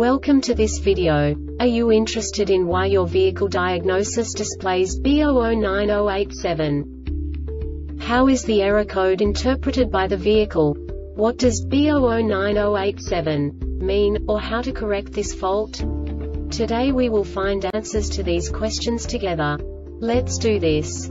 Welcome to this video. Are you interested in why your vehicle diagnosis displays B009087? How is the error code interpreted by the vehicle? What does B009087 mean, or how to correct this fault? Today we will find answers to these questions together. Let's do this.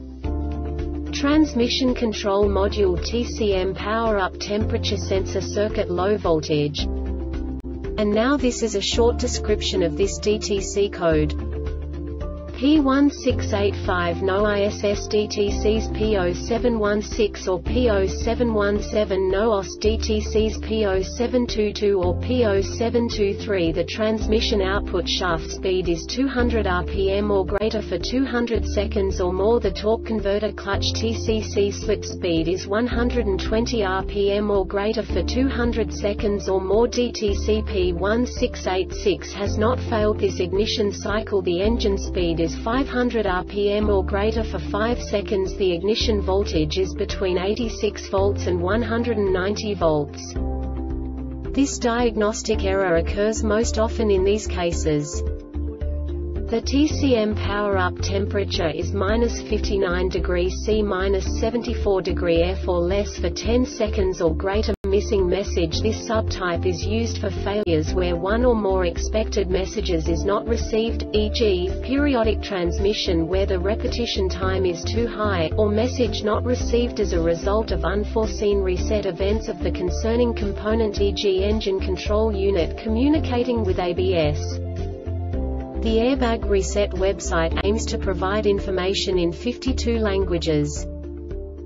Transmission Control Module TCM Power Up Temperature Sensor Circuit Low Voltage. And now this is a short description of this DTC code. P1685 no ISS DTCs P0716 or P0717 no OS DTCs P0722 or P0723 The transmission output shaft speed is 200 rpm or greater for 200 seconds or more. The torque converter clutch TCC slip speed is 120 rpm or greater for 200 seconds or more. DTC P1686 has not failed this ignition cycle. The engine speed is 500 500 rpm or greater for 5 seconds the ignition voltage is between 86 volts and 190 volts. This diagnostic error occurs most often in these cases. The TCM power-up temperature is minus 59 degrees C minus 74 degree F or less for 10 seconds or greater missing message This subtype is used for failures where one or more expected messages is not received, e.g., periodic transmission where the repetition time is too high, or message not received as a result of unforeseen reset events of the concerning component e.g. engine control unit communicating with ABS. The Airbag Reset website aims to provide information in 52 languages.